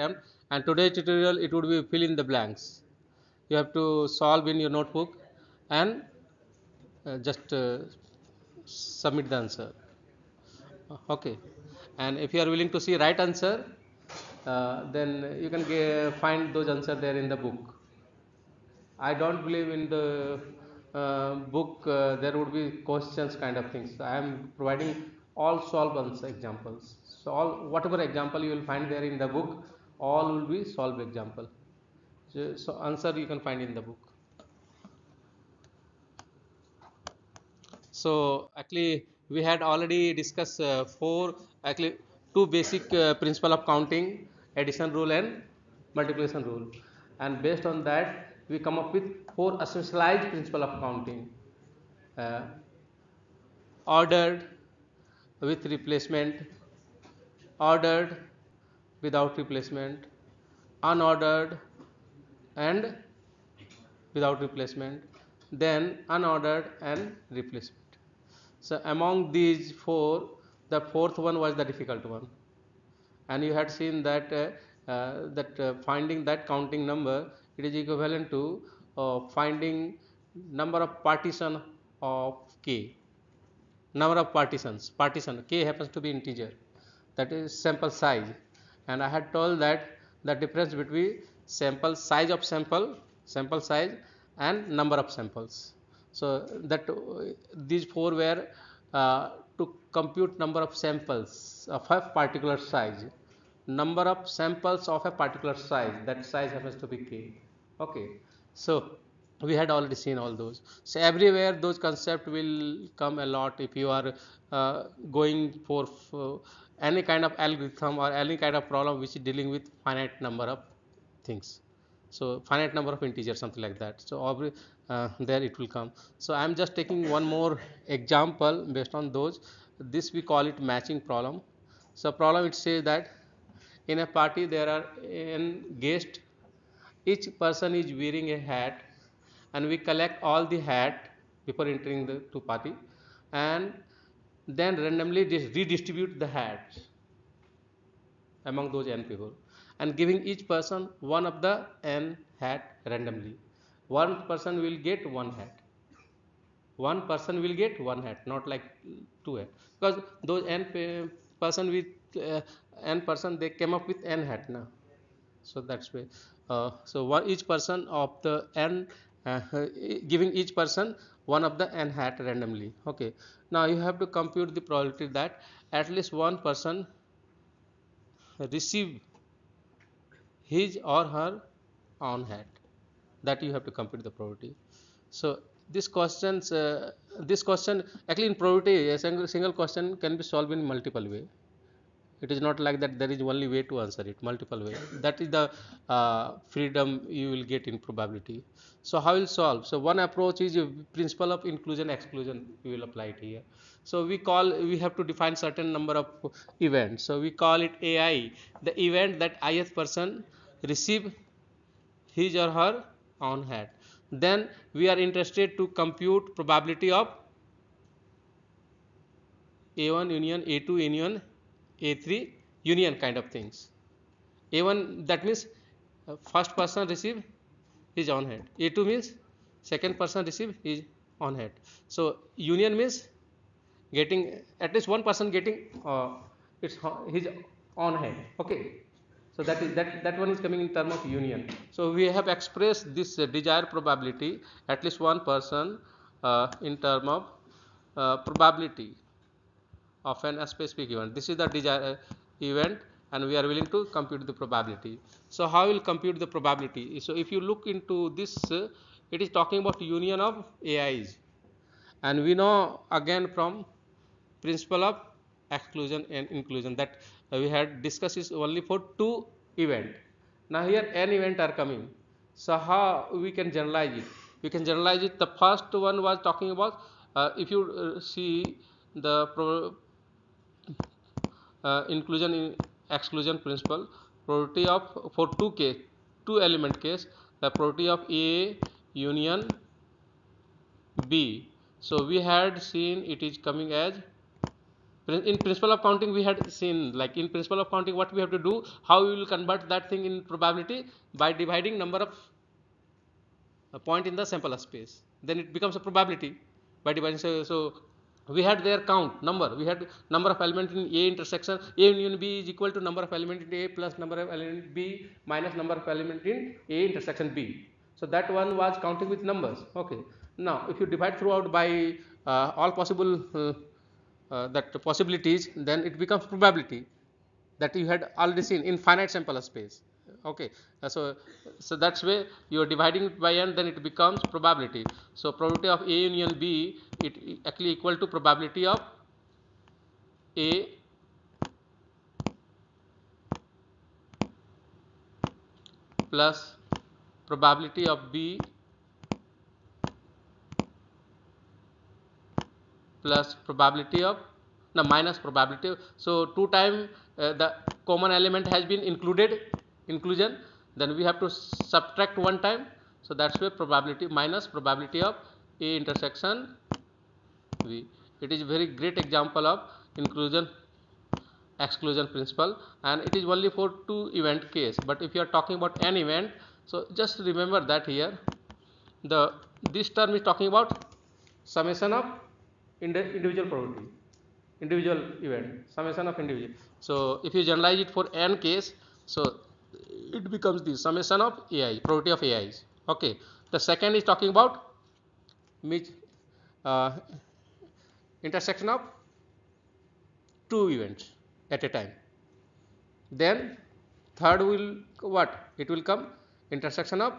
attempt. And today's tutorial it would be fill in the blanks. You have to solve in your notebook and uh, just uh, submit the answer. Okay. And if you are willing to see right answer uh, then you can get, find those answer there in the book. I don't believe in the uh, book uh, there would be questions kind of things. I am providing all solved answer examples. So all whatever example you will find there in the book all will be solved example. So, answer you can find in the book. So actually we had already discussed uh, four actually two basic uh, principle of counting addition rule and multiplication rule. And based on that we come up with four essentialized principle of counting. Uh, ordered with replacement ordered without replacement unordered and without replacement then unordered and replacement. So among these four the fourth one was the difficult one. And you had seen that uh, uh, that uh, finding that counting number it is equivalent to uh, finding number of partition of k. Number of partitions partition k happens to be integer. That is sample size and i had told that the difference between sample size of sample sample size and number of samples. So that uh, these four were uh, to compute number of samples of a particular size. Number of samples of a particular size that size happens to be k. Okay. So we had already seen all those. So everywhere those concept will come a lot if you are uh, going for, for any kind of algorithm or any kind of problem which is dealing with finite number of things. So finite number of integers something like that. So uh, there it will come. So i am just taking one more example based on those. This we call it matching problem. So problem it says that in a party there are n guests. Each person is wearing a hat and we collect all the hat before entering the to party. And then randomly just redistribute the hats among those n people and giving each person one of the n hat randomly. One person will get one hat. One person will get one hat not like two hat because those n person with uh, n person they came up with n hat now so that's why uh, so one each person of the n uh, giving each person one of the n hat randomly. Okay. Now you have to compute the probability that at least one person receive his or her own hat. That you have to compute the probability. So this questions uh, this question actually in probability a single, single question can be solved in multiple way it is not like that there is only way to answer it multiple way that is the uh, freedom you will get in probability. So how will solve? So one approach is principle of inclusion exclusion we will apply it here. So we call we have to define certain number of events. So we call it ai the event that ith person receive his or her own hat. Then we are interested to compute probability of a1 union a2 union a3 union kind of things. A1 that means uh, first person receive his on head. A2 means second person receive his on head. So union means getting at least one person getting uh, its his on head. Okay. So that is that that one is coming in term of union. So we have expressed this uh, desired probability at least one person uh, in term of uh, probability of an specific event. This is the desired uh, event and we are willing to compute the probability. So how will compute the probability? So if you look into this uh, it is talking about union of ais and we know again from principle of exclusion and inclusion that we had discussed is only for two event. Now here n event are coming. So how we can generalize it? We can generalize it. The first one was talking about uh, if you uh, see the uh, inclusion in exclusion principle property of for two case two element case the property of a union b. So we had seen it is coming as in principle of counting we had seen like in principle of counting what we have to do how we will convert that thing in probability by dividing number of a point in the sample space. Then it becomes a probability by dividing so, so we had their count number. We had number of element in a intersection. A union b is equal to number of element in a plus number of element b minus number of element in a intersection b. So that one was counting with numbers. Okay. Now if you divide throughout by uh, all possible uh, uh, that possibilities then it becomes probability that you had already seen in finite sample space. Okay. Uh, so so that's way you are dividing by n then it becomes probability. So probability of a union b it actually equal to probability of a plus probability of b plus probability of no minus probability. So two time uh, the common element has been included inclusion. Then we have to subtract one time. So that's why probability minus probability of a intersection v it is very great example of inclusion exclusion principle and it is only for two event case. But if you are talking about an event so just remember that here. The this term is talking about summation of individual probability individual event summation of individual. So if you generalize it for n case so it becomes the summation of ai probability of ai's okay. The second is talking about which uh, intersection of two events at a time. Then third will what? It will come intersection of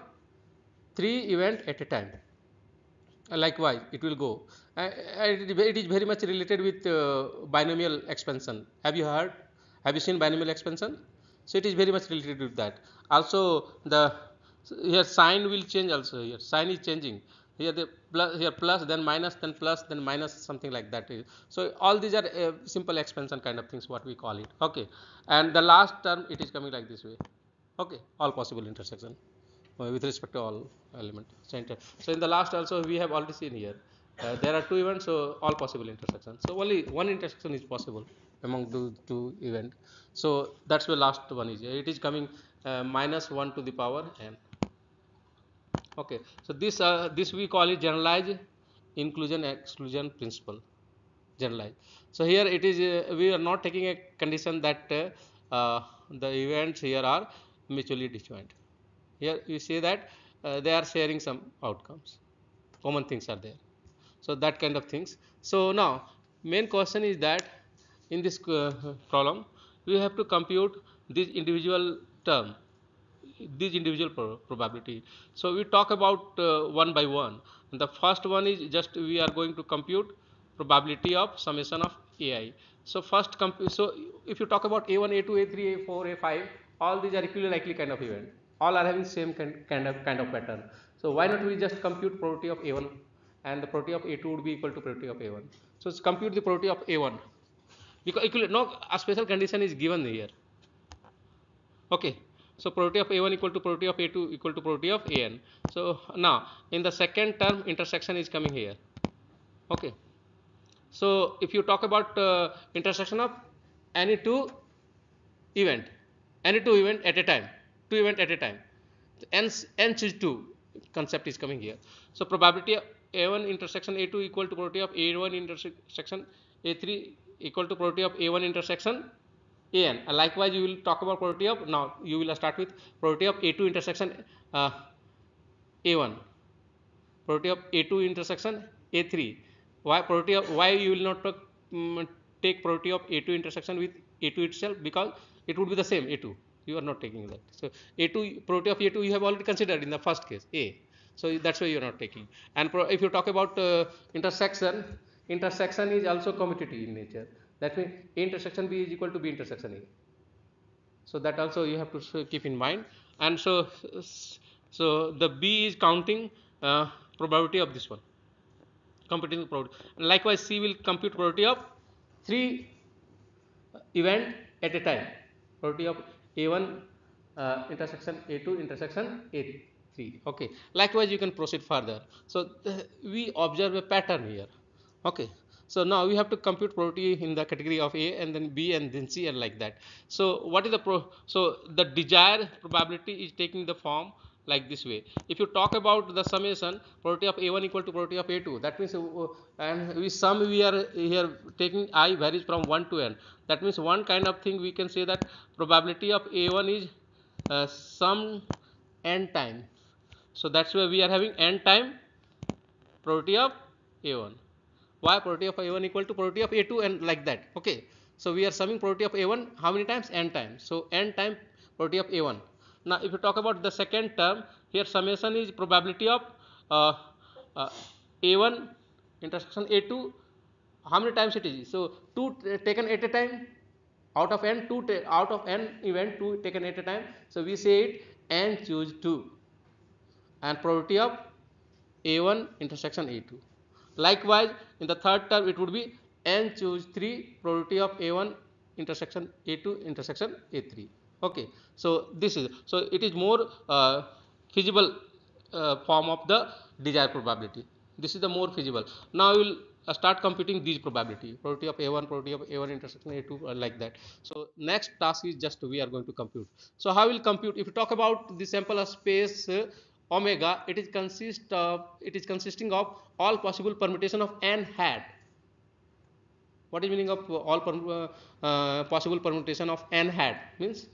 three event at a time. Likewise it will go. Uh, it is very much related with uh, binomial expansion. Have you heard? Have you seen binomial expansion? So it is very much related with that. Also the here sign will change also. Here sign is changing here the plus here plus then minus then plus then minus something like that. So all these are uh, simple expansion kind of things what we call it. Okay. And the last term it is coming like this way. Okay. All possible intersection uh, with respect to all element. Center so in the last also we have already seen here uh, there are two events so all possible intersections so only one intersection is possible among the two event. So that's the last one is it is coming uh, minus 1 to the power n okay. So this uh, this we call it generalized inclusion exclusion principle. Generalized. So here it is uh, we are not taking a condition that uh, uh, the events here are mutually disjoint here you see that uh, they are sharing some outcomes. Common things are there. So that kind of things. So now main question is that in this uh, problem we have to compute this individual term this individual pro probability. So we talk about uh, one by one. And the first one is just we are going to compute probability of summation of ai so first so if you talk about a1 a2 a3 a4 a5 all these are equally likely kind of event. All are having same kind, kind of kind of pattern. So why not we just compute probability of a1 and the probability of a2 would be equal to probability of a1 so let's compute the probability of a1 because equal, no a special condition is given here. Okay so probability of a1 equal to probability of a2 equal to probability of an so now in the second term intersection is coming here. Okay. So if you talk about uh, intersection of any two event any two event at a time two event at a time n n choose 2 concept is coming here. So probability of a1 intersection a2 equal to probability of a1 intersection a3 equal to probability of A1 intersection AN. And likewise, you will talk about probability of now you will start with probability of A2 intersection uh, A1, probability of A2 intersection A3. Why probability of why you will not um, take probability of A2 intersection with A2 itself because it would be the same A2. You are not taking that. So A2 probability of A2 you have already considered in the first case A. So that's why you are not taking. And if you talk about uh, intersection intersection is also commutative in nature that means a intersection b is equal to b intersection a. So that also you have to keep in mind. And so so the b is counting uh, probability of this one. Computing probability. Likewise c will compute probability of three event at a time. Probability of a1 uh, intersection a2 intersection a3 okay. Likewise you can proceed further. So we observe a pattern here. Okay so now we have to compute probability in the category of a and then b and then c and like that. So what is the pro so the desired probability is taking the form like this way. If you talk about the summation probability of a1 equal to probability of a2 that means uh, and we sum we are here taking i varies from 1 to n. That means one kind of thing we can say that probability of a1 is uh, sum n time. So that's why we are having n time probability of a1 why probability of a1 equal to probability of a2 and like that okay? So we are summing probability of a1 how many times? N times. So n time probability of a1 now if you talk about the second term here summation is probability of uh, uh, a1 intersection a2 how many times it is? So 2 taken at a time out of n 2 out of n event 2 taken at a time. So we say it n choose 2 and probability of a1 intersection a2 likewise in the third term it would be n choose 3 probability of a1 intersection a2 intersection a3 okay so this is so it is more uh, feasible uh, form of the desired probability. This is the more feasible. Now we will uh, start computing these probability probability of a1 probability of a1 intersection a2 uh, like that. So next task is just we are going to compute. So how we will compute? If you talk about the sample of space uh, omega it is consist of it is consisting of all possible permutation of n hat what is meaning of all per, uh, uh, possible permutation of n hat means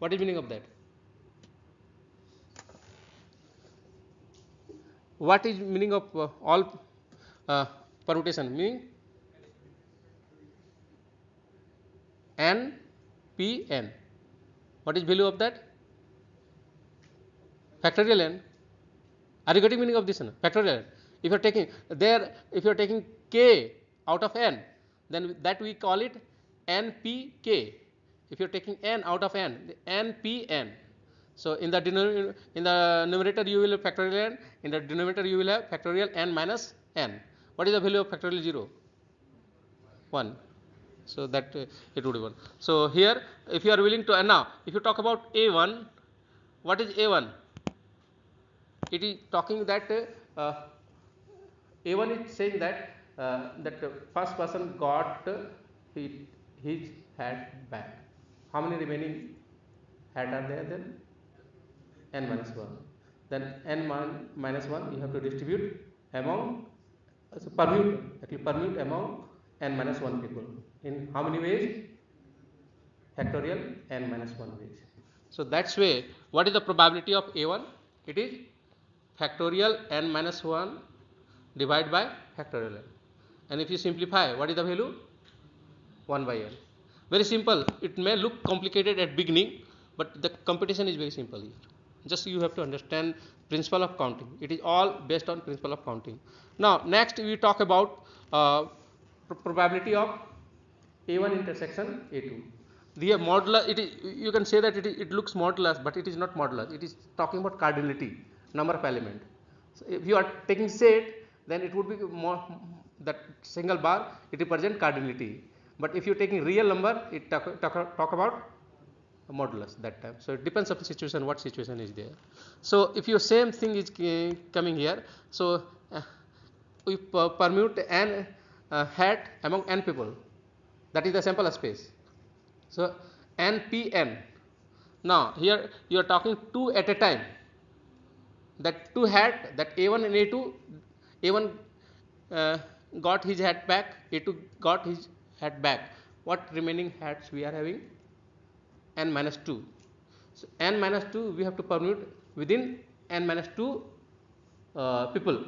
what is meaning of that? What is meaning of uh, all uh, permutation? Meaning n p n. What is value of that factorial n are you getting meaning of this one factorial n if you are taking there if you are taking k out of n then that we call it npk if you are taking n out of n npn so in the in the numerator you will have factorial n, in the denominator you will have factorial n minus n. What is the value of factorial 0? 1. So that uh, it would be 1. So here if you are willing to and now if you talk about a1, what is a1? It is talking that uh, a1 is saying that uh, that first person got his hat back. How many remaining hat are there then? n minus 1 then n minus 1 you have to distribute among so permute actually permute among n minus 1 people. In how many ways? Factorial n minus 1 ways. So that's way what is the probability of a1 it is factorial n minus 1 divided by factorial n. And if you simplify what is the value? 1 by n. Very simple. It may look complicated at beginning but the computation is very simple here. Just you have to understand principle of counting. It is all based on principle of counting. Now next we talk about uh, probability of a1 intersection a2 the modulus it is you can say that it, is, it looks modulus but it is not modulus it is talking about cardinality number of element so if you are taking set then it would be more that single bar it represent cardinality but if you are taking real number it talk, talk, talk about modulus that time. So, it depends on the situation what situation is there. So, if your same thing is coming here, so uh, we permute n uh, hat among n people that is the sample space. So, n p n. Now, here you are talking 2 at a time that 2 hat that a1 and a2 a1 uh, got his hat back a2 got his hat back. What remaining hats we are having? N minus 2. So, n minus 2 we have to permute within n minus 2 uh, people.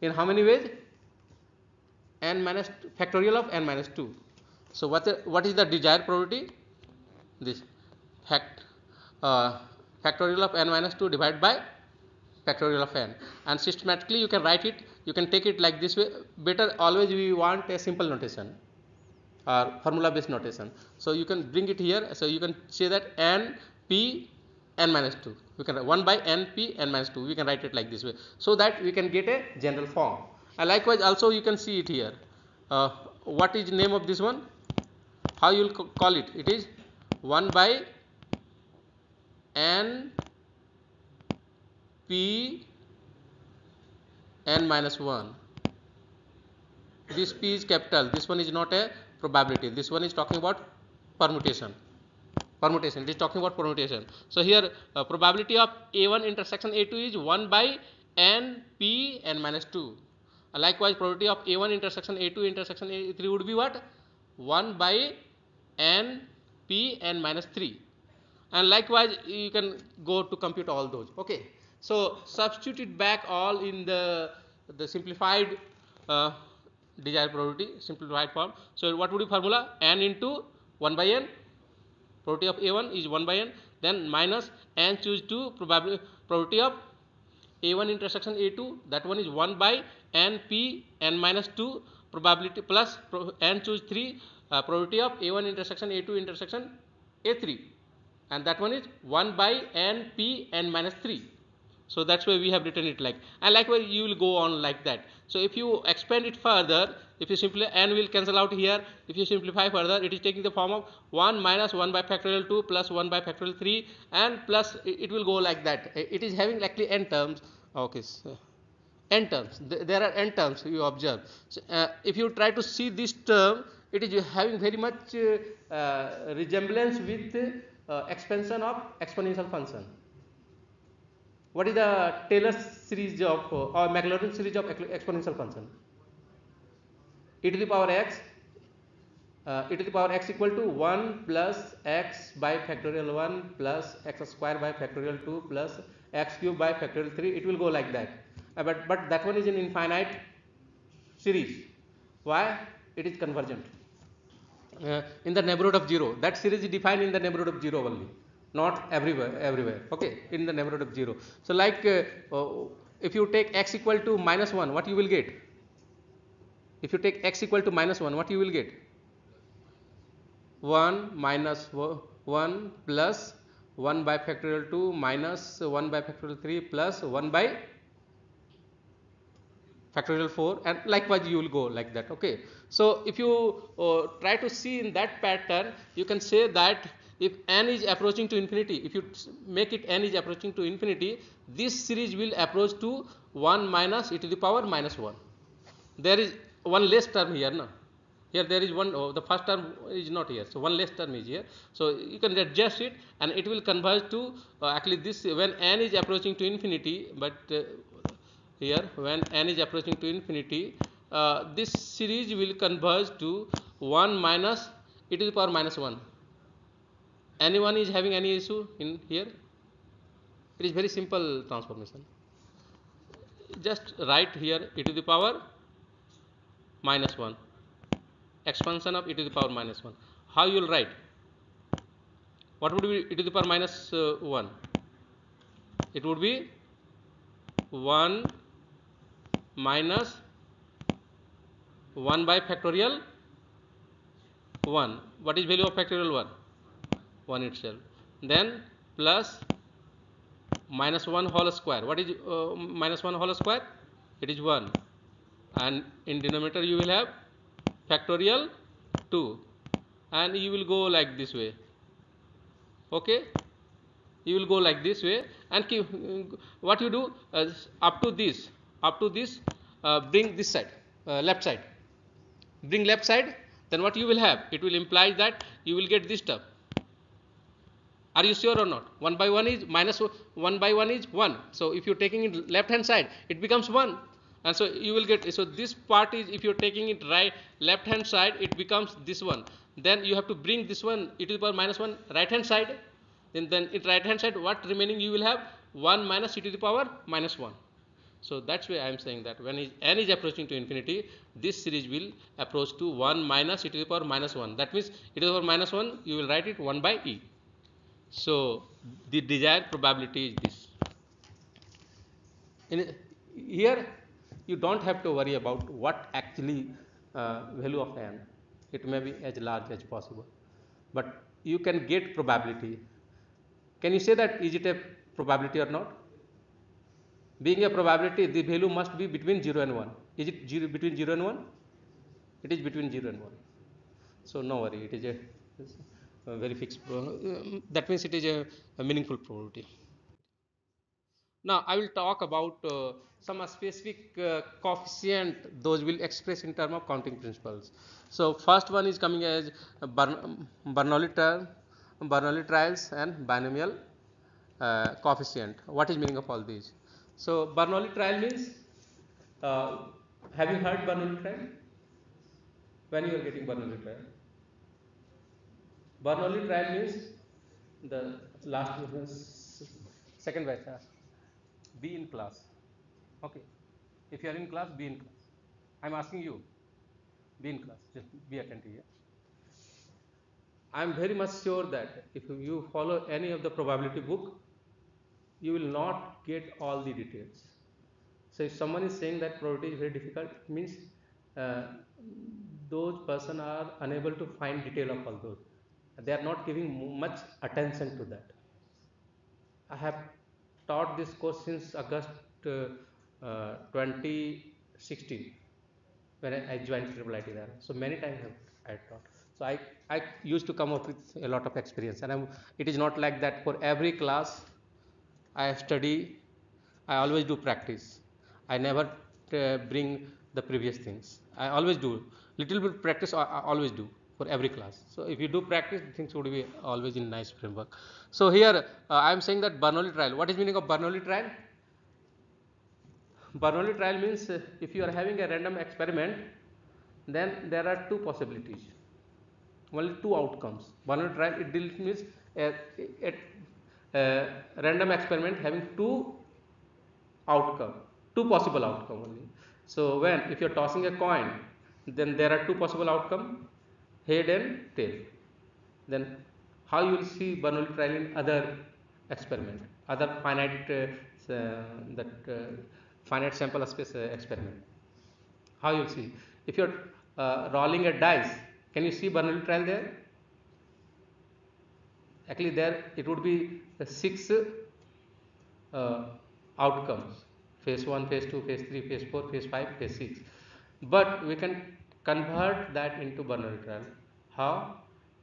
In how many ways? N minus factorial of n minus 2. So, what, the, what is the desired probability? This fact uh, factorial of n minus 2 divided by factorial of n and systematically you can write it. You can take it like this way. Better always we want a simple notation or formula based notation. So, you can bring it here. So, you can say that n p n minus 2 we can write 1 by n p n minus 2 we can write it like this way. So, that we can get a general form. And likewise also you can see it here. Uh, what is the name of this one? How you will call it? It is 1 by n p n minus 1 this p is capital. This one is not a probability. This one is talking about permutation. Permutation. It is talking about permutation. So here uh, probability of a1 intersection a2 is 1 by n p n minus 2 uh, likewise probability of a1 intersection a2 intersection a3 would be what? 1 by n p n minus 3 and likewise you can go to compute all those. Okay so substitute it back all in the the simplified uh, desired probability simplified form. So what would be formula? N into 1 by n. Probability of a1 is 1 by n then minus n choose 2 probability probability of a1 intersection a2 that one is 1 by n p n minus 2 probability plus pro, n choose 3 uh, probability of a1 intersection a2 intersection a3 and that one is 1 by n p n minus 3 so that's why we have written it like and likewise you will go on like that. So if you expand it further if you simply n will cancel out here if you simplify further it is taking the form of 1 minus 1 by factorial 2 plus 1 by factorial 3 and plus it will go like that. It is having likely n terms. Okay so n terms. There are n terms you observe. So, uh, if you try to see this term it is having very much uh, uh, resemblance with uh, expansion of exponential function what is the Taylor series of uh, or Maclaurin series of exponential function? e to the power x uh, e to the power x equal to 1 plus x by factorial 1 plus x square by factorial 2 plus x cube by factorial 3 it will go like that. Uh, but but that one is an infinite series. Why? It is convergent. Uh, in the neighborhood of 0 that series is defined in the neighborhood of 0 only not everywhere everywhere. Okay in the neighborhood of 0 so like uh, uh, if you take x equal to minus 1 what you will get? If you take x equal to minus 1 what you will get? 1 minus 1 plus 1 by factorial 2 minus 1 by factorial 3 plus 1 by factorial 4 and likewise you will go like that okay? So if you uh, try to see in that pattern you can say that if n is approaching to infinity if you make it n is approaching to infinity this series will approach to 1 minus e to the power minus 1 there is one less term here no here there is one oh, the first term is not here so one less term is here. So you can adjust it and it will converge to uh, actually this when n is approaching to infinity but uh, here when n is approaching to infinity uh, this series will converge to 1 minus e to the power minus 1 anyone is having any issue in here? It is very simple transformation. Just write here e to the power minus 1 expansion of e to the power minus 1 how you will write? What would be e to the power minus, uh, 1 it would be 1 minus 1 by factorial 1 what is value of factorial 1 1 itself. Then plus minus 1 whole square. What is uh, minus 1 whole square? It is 1 and in denominator you will have factorial 2 and you will go like this way. Okay? You will go like this way. And keep, what you do uh, up to this up to this uh, bring this side uh, left side. Bring left side then what you will have? It will imply that you will get this term are you sure or not? 1 by 1 is minus 1 by 1 is 1. So if you're taking it left hand side, it becomes 1. And so you will get, so this part is, if you're taking it right, left hand side, it becomes this one. Then you have to bring this one, e to the power minus 1, right hand side. Then, then in right hand side, what remaining you will have? 1 minus e to the power minus 1. So that's why I am saying that when n is approaching to infinity, this series will approach to 1 minus e to the power minus 1. That means e to the power minus 1, you will write it 1 by e. So, the desired probability is this. In here, you do not have to worry about what actually uh, value of n. It may be as large as possible, but you can get probability. Can you say that is it a probability or not? Being a probability, the value must be between 0 and 1. Is it zero, between 0 and 1? It is between 0 and 1. So, no worry, it is a very fixed that means it is a, a meaningful probability Now I will talk about uh, some specific uh, coefficient those will express in term of counting principles. So first one is coming as Bernoulli trial, Bernoulli trials and binomial uh, coefficient. What is meaning of all these? So Bernoulli trial means uh, have you heard Bernoulli trial? When you are getting Bernoulli trial? Bernoulli trial means the last second batch be in class. Okay. If you are in class be in class. I am asking you be in class. Just be attentive here i am very much sure that if you follow any of the probability book you will not get all the details. So if someone is saying that probability is very difficult it means uh, those person are unable to find detail of all those they are not giving much attention to that i have taught this course since August uh, uh, 2016 when I, joined Triple IT there. So many times I have taught. So I, I used to come up with a lot of experience and I'm, it is not like that for every class I study, I always do practice. I never uh, bring the previous things. I always do little bit practice I, I always do for every class. So if you do practice, things would be always in nice framework. So here uh, I am saying that Bernoulli trial. What is meaning of Bernoulli trial? Bernoulli trial means uh, if you are having a random experiment, then there are two possibilities, only two outcomes. Bernoulli trial it deals means a, a, a random experiment having two outcome, two possible outcome only. So when if you are tossing a coin, then there are two possible outcome head and tail. Then how you will see Bernoulli trial in other experiment, other finite uh, that uh, finite sample space uh, experiment. How you will see? If you are uh, rolling a dice, can you see Bernoulli trial there? Actually, there it would be six uh, outcomes: phase one, phase two, phase three, phase four, phase five, phase six. But we can convert that into Bernoulli trial. How?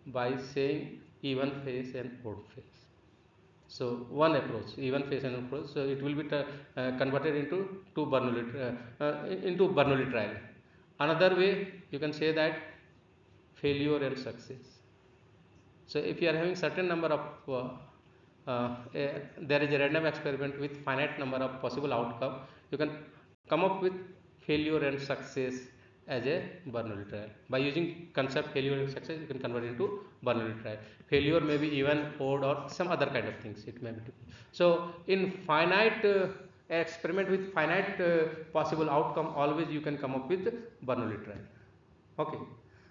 By saying even phase and odd phase. So one approach, even phase and odd approach. So it will be uh, converted into two Bernoulli uh, uh, into Bernoulli trial. Another way you can say that failure and success. So if you are having certain number of uh, uh, there is a random experiment with finite number of possible outcome, you can come up with failure and success as a Bernoulli trial. By using concept failure and success, you can convert it into Bernoulli trial. Failure may be even, odd or some other kind of things it may be. So in finite uh, experiment with finite uh, possible outcome, always you can come up with Bernoulli trial. Okay.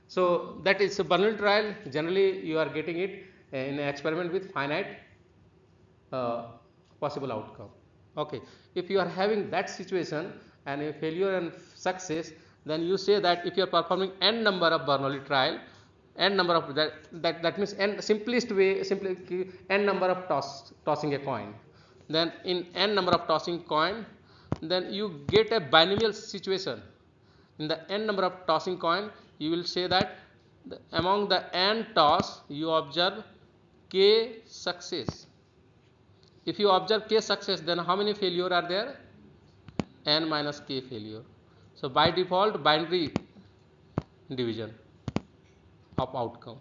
So that is a Bernoulli trial. Generally, you are getting it in an experiment with finite uh, possible outcome. Okay. If you are having that situation and a failure and success, then you say that if you are performing n number of Bernoulli trial, n number of that that, that means n simplest way simply n number of toss tossing a coin. Then in n number of tossing coin, then you get a binomial situation. In the n number of tossing coin, you will say that the, among the n toss you observe k success. If you observe k success, then how many failure are there? n minus k failure. So, by default binary division of outcome.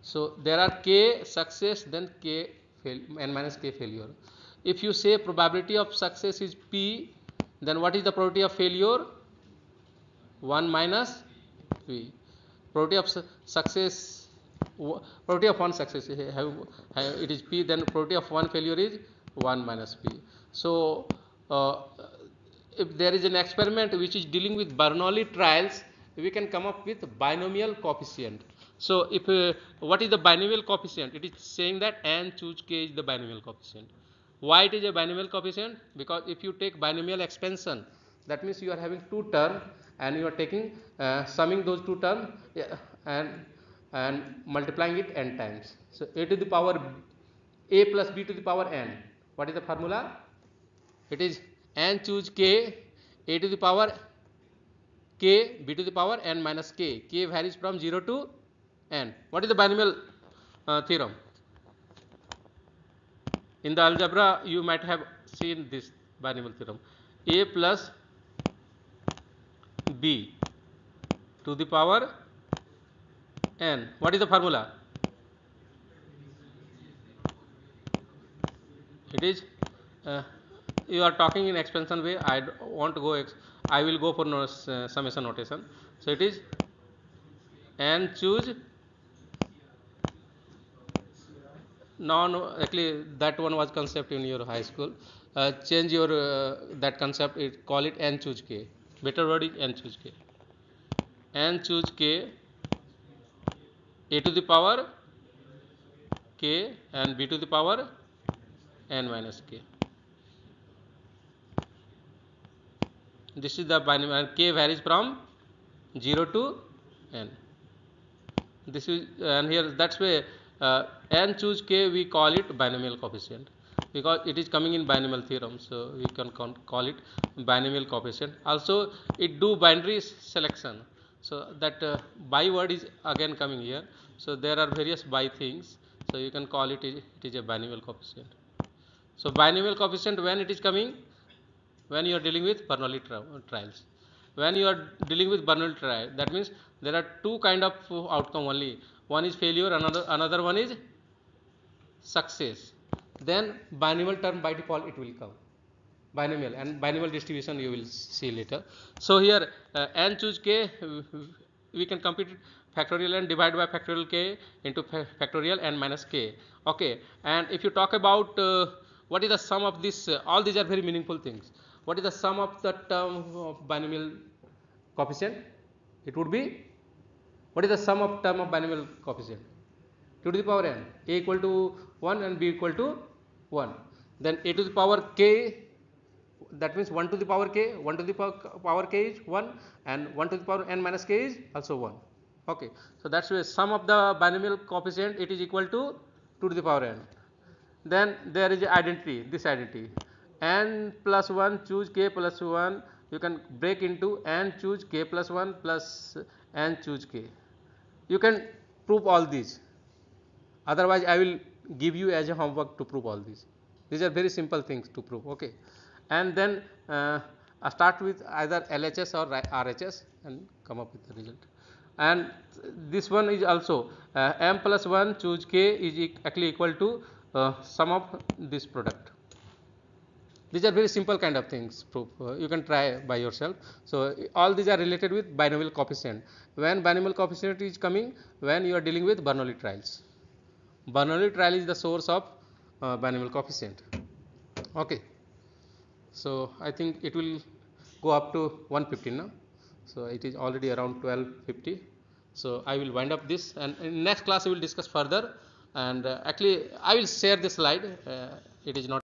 So, there are k success then k fail n minus k failure. If you say probability of success is p then what is the probability of failure 1 minus p. Probability of su success probability of one success have, have, it is p then probability of one failure is 1 minus p. So, uh, if there is an experiment which is dealing with Bernoulli trials, we can come up with binomial coefficient. So, if uh, what is the binomial coefficient? It is saying that n choose k is the binomial coefficient. Why it is a binomial coefficient? Because if you take binomial expansion, that means you are having two terms and you are taking uh, summing those two terms and and multiplying it n times. So, a to the power a plus b to the power n. What is the formula? It is n choose k a to the power k b to the power n minus k. K varies from 0 to n. What is the binomial uh, theorem? In the algebra you might have seen this binomial theorem. A plus b to the power n. What is the formula? It is uh, you are talking in expansion way. I want to go i will go for no, uh, summation notation. So it is n choose non actually that one was concept in your high school. Uh, change your uh, that concept it call it n choose k. Better word is n choose k. N choose k a to the power k and b to the power n minus k this is the binomial k varies from 0 to n. This is and here that's why uh, n choose k we call it binomial coefficient because it is coming in binomial theorem so we can call it binomial coefficient. Also it do binary selection. So that uh, by word is again coming here. So there are various by things. So you can call it it is a binomial coefficient. So binomial coefficient when it is coming when you are dealing with Bernoulli tri trials. When you are dealing with Bernoulli trial that means there are two kind of outcome only. One is failure another another one is success. Then binomial term by default it will come. Binomial and binomial distribution you will see later. So here uh, n choose k we can compute factorial and divide by factorial k into factorial n minus k. Okay and if you talk about uh, what is the sum of this uh, all these are very meaningful things what is the sum of the term of binomial coefficient? It would be what is the sum of term of binomial coefficient? 2 to the power n. A equal to 1 and b equal to 1 then a to the power k that means 1 to the power k 1 to the power k is 1 and 1 to the power n minus k is also 1 okay. So that's why sum of the binomial coefficient it is equal to 2 to the power n. Then there is identity this identity n plus 1 choose k plus 1 you can break into n choose k plus 1 plus n choose k. You can prove all these. Otherwise I will give you as a homework to prove all these. These are very simple things to prove okay? And then uh, start with either LHS or RHS and come up with the result. And this one is also uh, m plus 1 choose k is actually equal to uh, sum of this product these are very simple kind of things. Proof uh, you can try by yourself. So all these are related with binomial coefficient. When binomial coefficient is coming when you are dealing with bernoulli trials. Bernoulli trial is the source of uh, binomial coefficient. Okay. So i think it will go up to 150 now. So it is already around 1250 so i will wind up this and in next class we will discuss further. And uh, actually i will share this slide. Uh, it is not